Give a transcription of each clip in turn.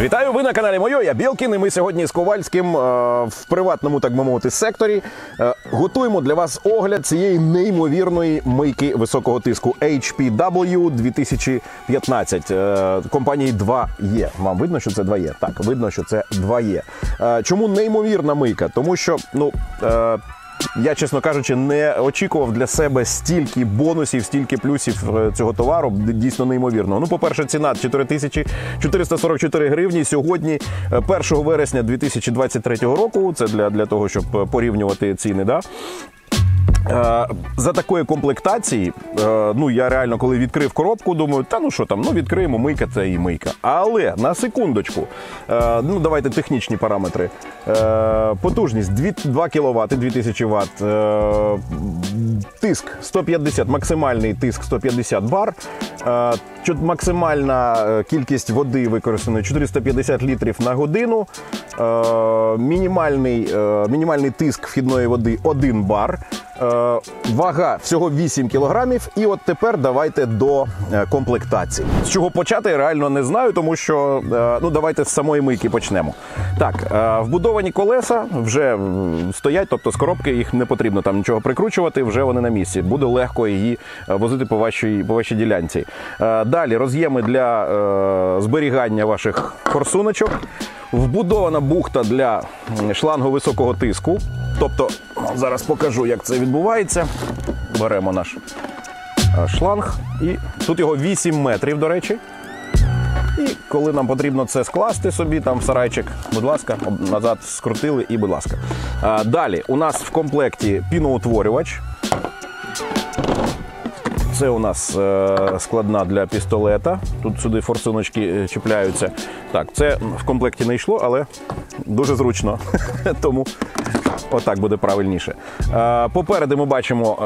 Вітаю! Ви на каналі Мойо, я Білкін, і ми сьогодні з Ковальським е, в приватному, так би мовити, секторі е, готуємо для вас огляд цієї неймовірної мийки високого тиску HPW 2015 е, компанії 2E. Вам видно, що це 2E? Так, видно, що це 2E. Е, чому неймовірна мийка? Тому що, ну. Е, я, чесно кажучи, не очікував для себе стільки бонусів, стільки плюсів е, цього товару. Дійсно неймовірно. Ну, по-перше, ціна 4444 гривні. Сьогодні, е, 1 вересня 2023 року. Це для, для того, щоб е, порівнювати ціни. Да? Е, За такої комплектації, е, ну я реально, коли відкрив коробку, думаю, та ну що там, ну відкриємо, мийка це і мийка. Але на секундочку, е, ну давайте технічні параметри. Потужність 2, 2 кВт, 2000 Вт, тиск 150, максимальний тиск 150 бар, максимальна е, кількість води використана 450 літрів на годину, е, мінімальний, е, мінімальний тиск вхідної води 1 бар. Вага всього 8 кілограмів. І от тепер давайте до комплектації. З чого почати, я реально не знаю, тому що ну давайте з самої мийки почнемо. Так, вбудовані колеса вже стоять, тобто з коробки їх не потрібно там нічого прикручувати, вже вони на місці. Буде легко її возити по вашій, по вашій ділянці. Е, Далі роз'єми для е, зберігання ваших форсуночок. Вбудована бухта для шлангу високого тиску. Тобто, зараз покажу, як це відбувається. Беремо наш е, шланг, і тут його 8 метрів, до речі. І коли нам потрібно це скласти собі там в сарайчик, будь ласка, назад скрутили і будь ласка. Далі у нас в комплекті піноутворювач. Це у нас е, складна для пістолета. Тут сюди форсуночки е, чіпляються. Так, це в комплекті не йшло, але дуже зручно. Тому отак буде правильніше. Е, попереду ми бачимо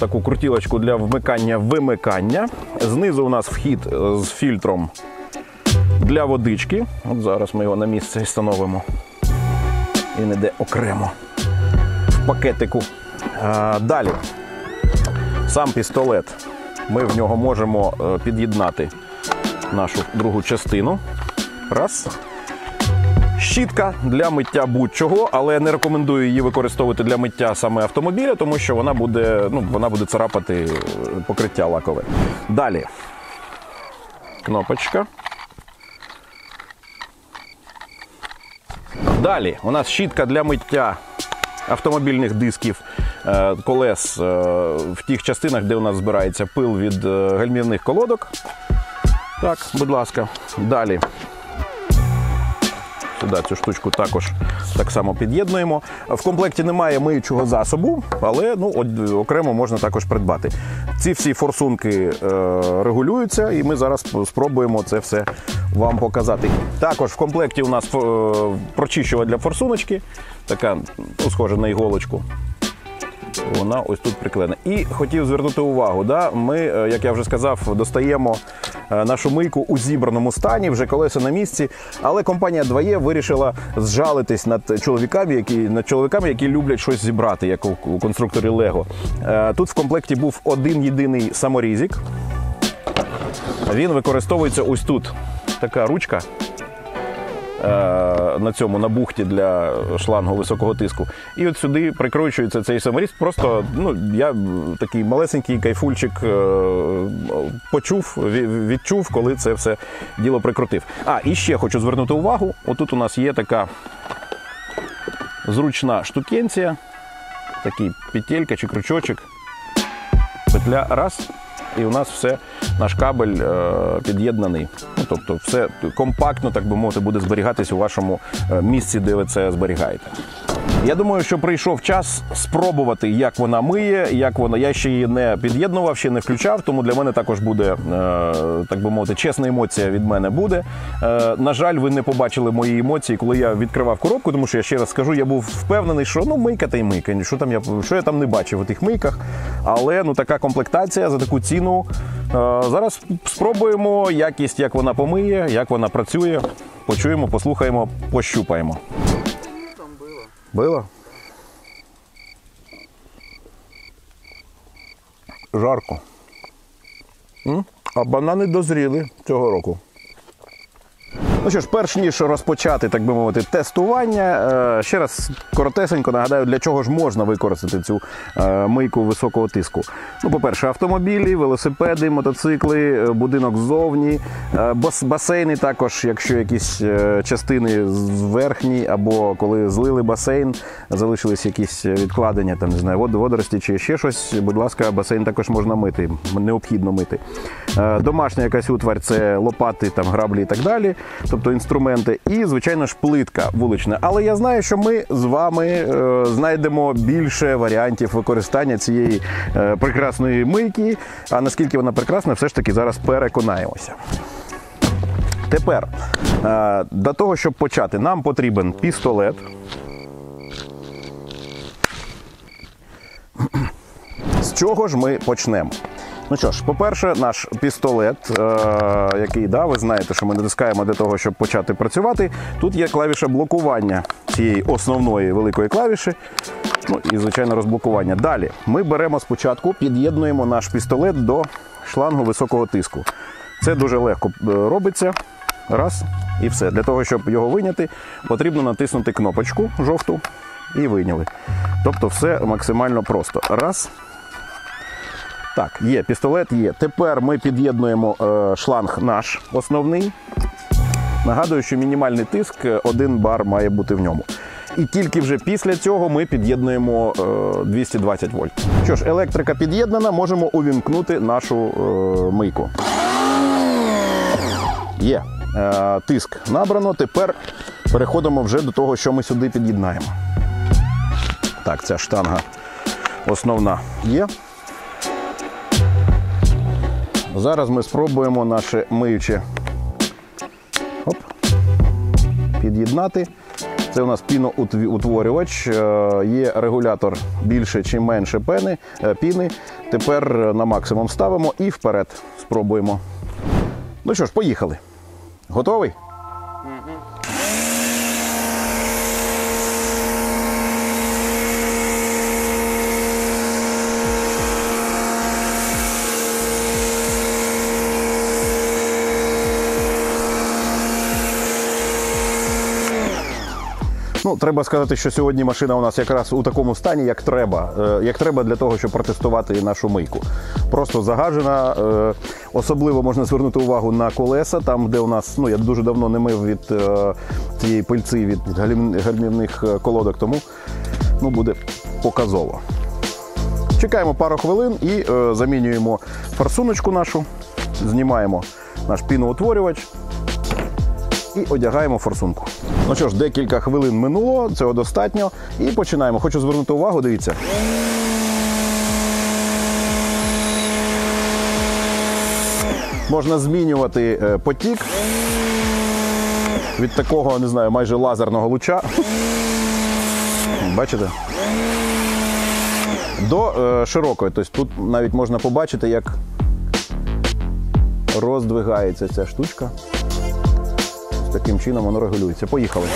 таку крутілочку для вмикання-вимикання. Знизу у нас вхід з фільтром для водички. От зараз ми його на місце встановимо. Він іде окремо в пакетику. Далі сам пістолет. Ми в нього можемо е, під'єднати нашу другу частину. Раз. Щітка для миття будь-чого, але не рекомендую її використовувати для миття саме автомобіля, тому що вона буде, ну, вона буде царапати е, покриття лакове. Далі. Кнопочка. Далі у нас щітка для миття автомобільних дисків е, колес е, в тих частинах, де у нас збирається пил від е, гальмівних колодок. Так, будь ласка. Далі. Сюди цю штучку також так само під'єднуємо. В комплекті немає миючого засобу, але ну, окремо можна також придбати. Ці всі форсунки е, регулюються, і ми зараз спробуємо це все вам показати. Також в комплекті у нас е, прочищувач для форсуночки, така ну, схожа на іголочку. Вона ось тут приклеєна. І хотів звернути увагу, да, ми, е, як я вже сказав, достаємо е, нашу мийку у зібраному стані, вже колеса на місці. Але компанія 2E вирішила зжалитись над чоловіками, які над чоловіками, які люблять щось зібрати, як у, конструкторі Лего. Е, Тут в комплекті був один єдиний саморізик. Він використовується ось тут. Така ручка на цьому на бухті для шлангу високого тиску. І от сюди прикручується цей саморіз. Просто ну, я такий малесенький кайфульчик е, почув, відчув, коли це все діло прикрутив. А, і ще хочу звернути увагу: отут у нас є така зручна штукенція, такий петелька чи крючочок. Петля раз. І у нас все, наш кабель е, під'єднаний. Ну, тобто, все компактно, так би мовити, буде зберігатись у вашому е, місці, де ви це зберігаєте. Я думаю, що прийшов час спробувати, як вона миє, як вона. Я ще її не під'єднував, ще не включав, тому для мене також буде, е, так би мовити, чесна емоція від мене буде. Е, на жаль, ви не побачили мої емоції, коли я відкривав коробку, тому що я ще раз скажу, я був впевнений, що ну мийка та й мийка. Що там я що я там не бачив у тих мийках. Але ну така комплектація за таку ціну. Е, зараз спробуємо якість, як вона помиє, як вона працює. Почуємо, послухаємо, пощупаємо. Було? Жарко. М? А банани дозріли цього року. Ну що ж, перш ніж розпочати, так би мовити, тестування, е, ще раз коротесенько нагадаю, для чого ж можна використати цю е, мийку високого тиску. Ну, по-перше, автомобілі, велосипеди, мотоцикли, е, будинок ззовні, басейни також, якщо якісь частини з- верхні, або коли злили басейн, залишились якісь відкладення, там не знаю, водорості чи ще щось. Будь ласка, басейн також можна мити, необхідно мити. Домашня якась утварь це лопати, там граблі і так далі, тобто інструменти, і звичайно ж плитка вулична. Але я знаю, що ми з вами е, знайдемо більше варіантів використання цієї е, прекрасної мийки. А наскільки вона прекрасна, все ж таки зараз переконаємося. Тепер е, для того, щоб почати, нам потрібен пістолет. З чого ж ми почнемо? Ну що ж, по-перше, наш пістолет, е- який да, ви знаєте, що ми натискаємо для того, щоб почати працювати. Тут є клавіша блокування цієї основної великої клавіші. Ну і, звичайно, розблокування. Далі ми беремо спочатку, під'єднуємо наш пістолет до шлангу високого тиску. Це дуже легко е, робиться. Раз і все. Для того, щоб його виняти, потрібно натиснути кнопочку жовту і вийняли. Тобто все максимально просто. Раз. Так, є, пістолет є. Тепер ми під'єднуємо е, шланг наш основний. Нагадую, що мінімальний тиск е, 1 бар має бути в ньому. І тільки вже після цього ми під'єднуємо е, 220 вольт. Що ж, електрика під'єднана, можемо увімкнути нашу е, мийку. Є. Е, тиск набрано. Тепер переходимо вже до того, що ми сюди під'єднаємо. Так, ця штанга основна є. Зараз ми спробуємо наше миюче Оп. під'єднати. Це у нас піноутворювач. Е, Є регулятор більше чи менше пени, е, піни. Тепер на максимум ставимо і вперед спробуємо. Ну що ж, поїхали. Готовий? Ну, треба сказати, що сьогодні машина у нас якраз у такому стані, як треба. Е, Як треба для того, щоб протестувати нашу мийку. Просто загажена. е, Особливо можна звернути увагу на колеса, там, де у нас, ну я дуже давно не мив від е, цієї пильці від гальмівних колодок, тому ну, буде показово. Чекаємо пару хвилин і замінюємо форсуночку нашу, знімаємо наш піноутворювач і одягаємо форсунку. Ну що ж, декілька хвилин минуло, цього достатньо. І починаємо. Хочу звернути увагу, дивіться. Можна змінювати е, потік від такого, не знаю, майже лазерного луча. Бачите? До е, широкої. Тобто тут навіть можна побачити, як роздвигається ця штучка. Таким чином воно регулюється. Поїхали.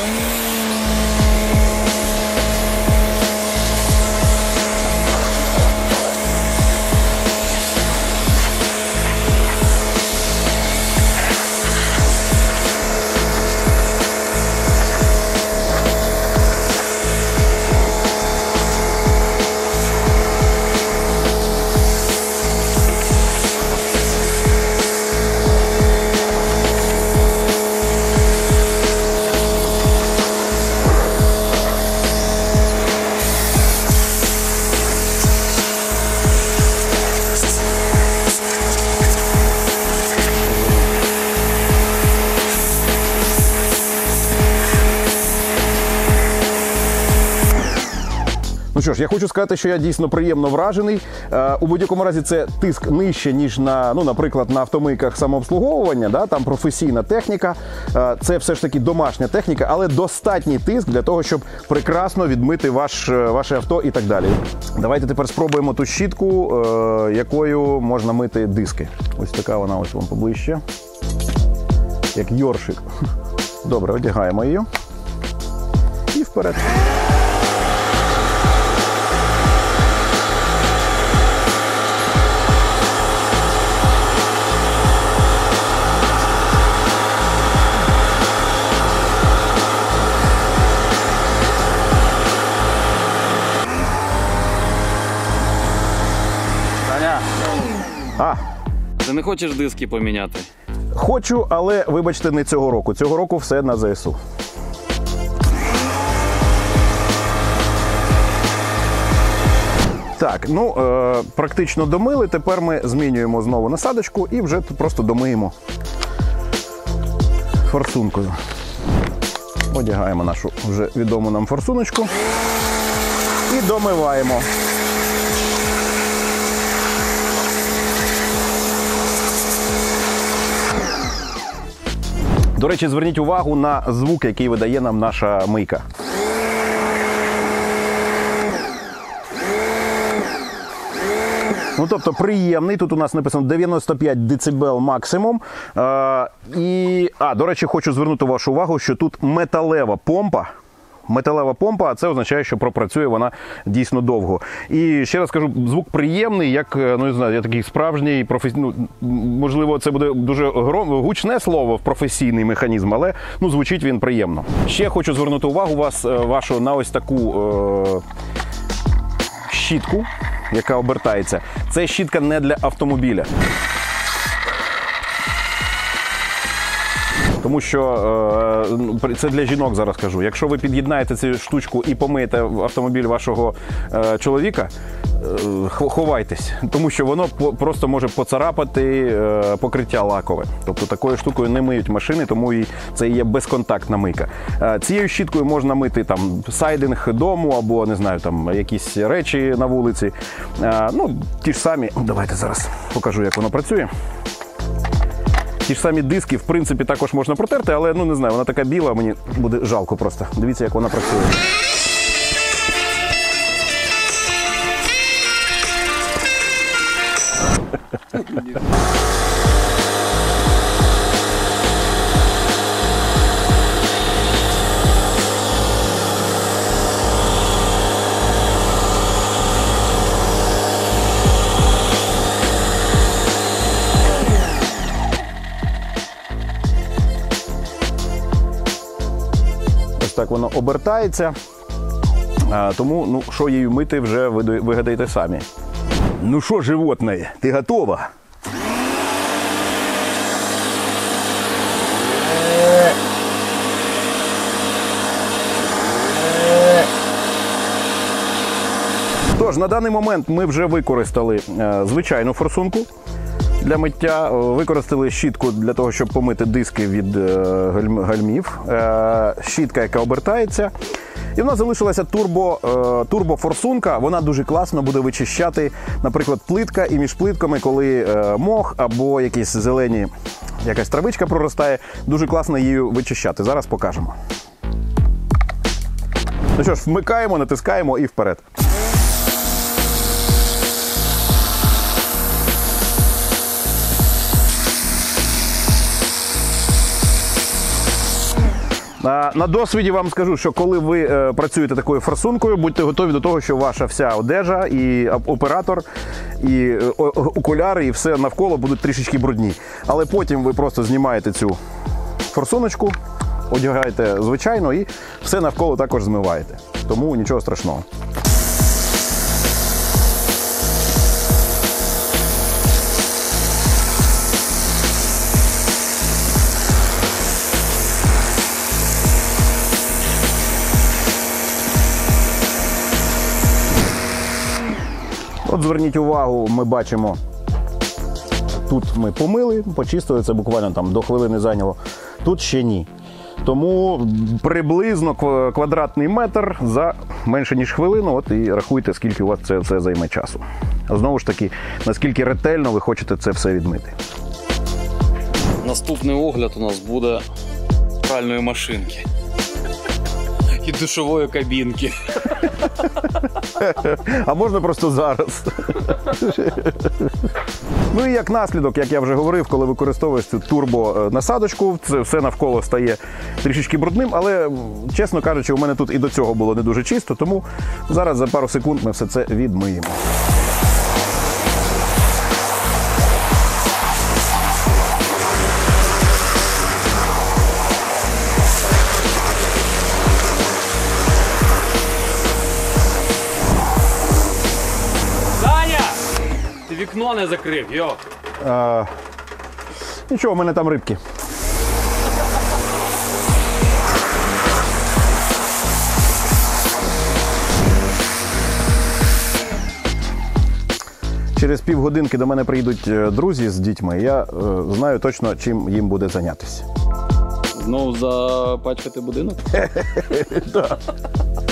Ну що ж, я хочу сказати, що я дійсно приємно вражений. Е, у будь-якому разі це тиск нижче, ніж на, ну, наприклад, на автомийках самообслуговування, да, там професійна техніка. Е, це все ж таки домашня техніка, але достатній тиск для того, щоб прекрасно відмити ваш, е, ваше авто і так далі. Давайте тепер спробуємо ту щітку, е, якою можна мити диски. Ось така вона ось вам поближче. Як йоршик. Добре, одягаємо її. І вперед. А, Ти не хочеш диски поміняти? хочу, але вибачте, не цього року. Цього року все на ЗСУ. Так, ну е, практично домили. Тепер ми змінюємо знову насадочку і вже тут просто домиємо форсункою. Одягаємо нашу вже відому нам форсуночку і домиваємо. До речі, зверніть увагу на звук, який видає нам наша мийка. Ну, тобто приємний. Тут у нас написано 95 дБ максимум. А, і, а, до речі, хочу звернути вашу увагу, що тут металева помпа. Металева помпа, а це означає, що пропрацює вона дійсно довго. І ще раз кажу, звук приємний, як е, ну не знаю, я такий справжній професійний. Ну, можливо, це буде дуже гучне слово в професійний механізм, але ну звучить він приємно. Ще хочу звернути увагу вас е, вашу на ось таку. Е щітку, яка обертається. Це щітка не для автомобіля. Тому що е, це для жінок зараз кажу. Якщо ви під'єднаєте цю штучку і помиєте автомобіль вашого е, чоловіка, е, ховайтесь, тому що воно просто може поцарапати покриття лакове. Тобто такою штукою не миють машини, тому і це є безконтактна мийка. Цією щіткою можна мити там сайдинг дому або не знаю, там якісь речі на вулиці. Ну, ті ж самі. Давайте зараз покажу, як воно працює. Ті ж самі диски, в принципі, також можна протерти, але ну не знаю, вона така біла, мені буде жалко просто. Дивіться, як вона працює. Воно обертається. Тому, ну, що її мити, вже ви вигадаєте самі. Ну що, животне, ти готова? Тож, на даний момент ми вже використали е, звичайну форсунку для миття. Використали щітку для того, щоб помити диски від е, гальмів. Е, Щітка, яка обертається. І в нас залишилася турбо, е, турбофорсунка. Вона дуже класно буде вичищати, наприклад, плитка і між плитками, коли е, мох або якісь зелені, якась травичка проростає. Дуже класно її вичищати. Зараз покажемо. Ну що ж, вмикаємо, натискаємо і вперед. На досвіді вам скажу, що коли ви е, працюєте такою форсункою, будьте готові до того, що ваша вся одежа, і оператор, і е, окуляри, і все навколо будуть трішечки брудні. Але потім ви просто знімаєте цю форсуночку, одягаєте звичайно і все навколо також змиваєте. Тому нічого страшного. От зверніть увагу, ми бачимо. Тут ми помили, почистили, це буквально там до хвилини зайняло. Тут ще ні. Тому приблизно квадратний метр за менше ніж хвилину. От і рахуйте, скільки у вас це все займе часу. Знову ж таки, наскільки ретельно ви хочете це все відмити. Наступний огляд у нас буде пральної машинки. І душової кабінки. А можна просто зараз. ну і як наслідок, як я вже говорив, коли використовуєш цю турбонасадочку, це все навколо стає трішечки брудним, але чесно кажучи, у мене тут і до цього було не дуже чисто, тому зараз за пару секунд ми все це відмиємо. Вікно не закрив, йо. Е, нічого, в мене там рибки. Через півгодинки до мене прийдуть е, друзі з дітьми. Я е, знаю точно, чим їм буде зайнятися. Знову запачкати будинок?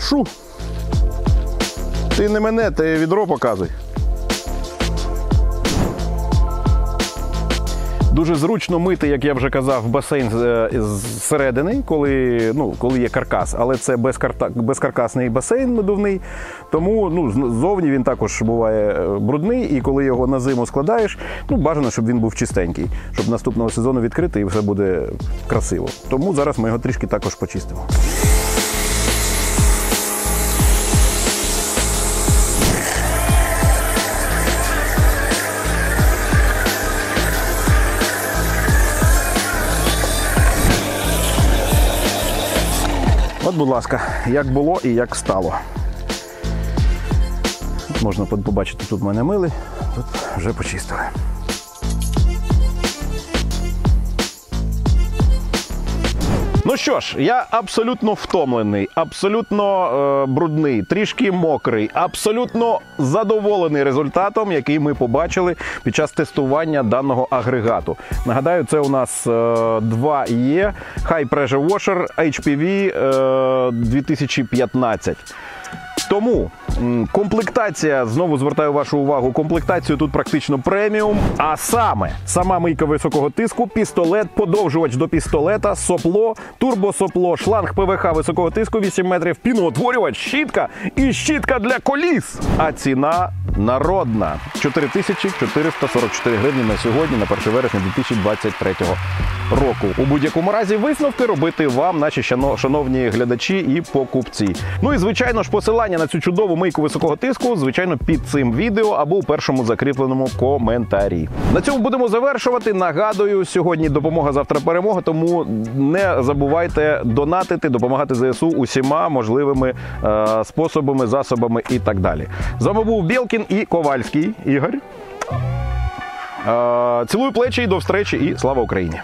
Прошу. Ти не мене, ти відро показуй. Дуже зручно мити, як я вже казав, басейн зсередини, коли, ну, коли є каркас, але це безкарта, безкаркасний басейн надувний. Тому ну, ззовні він також буває е, брудний, і коли його на зиму складаєш, ну, бажано, щоб він був чистенький, щоб наступного сезону відкрити і все буде красиво. Тому зараз ми його трішки також почистимо. От, будь ласка, як було і як стало. Можна побачити, тут мене мили, тут вже почистили. Ну що ж, я абсолютно втомлений, абсолютно е, брудний, трішки мокрий, абсолютно задоволений результатом, який ми побачили під час тестування даного агрегату. Нагадаю, це у нас е, 2E High Pressure Washer HPV е, 2015. Тому комплектація, знову звертаю вашу увагу, комплектацію тут практично преміум. А саме сама мийка високого тиску, пістолет, подовжувач до пістолета, сопло, турбосопло, шланг ПВХ високого тиску 8 метрів, піноутворювач, щітка і щітка для коліс. А ціна народна 4444 гривні на сьогодні, на 1 вересня 2023 року. У будь-якому разі висновки робити вам, наші шано- шановні глядачі і покупці. Ну і звичайно ж, посилання на цю чудову мийку високого тиску, звичайно, під цим відео або у першому закріпленому коментарі. На цьому будемо завершувати. Нагадую, сьогодні допомога завтра перемога. Тому не забувайте донатити, допомагати ЗСУ усіма можливими е, способами, засобами і так далі. З вами був Білкін і Ковальський Ігор. Е, цілую плечі до встречі, і слава Україні!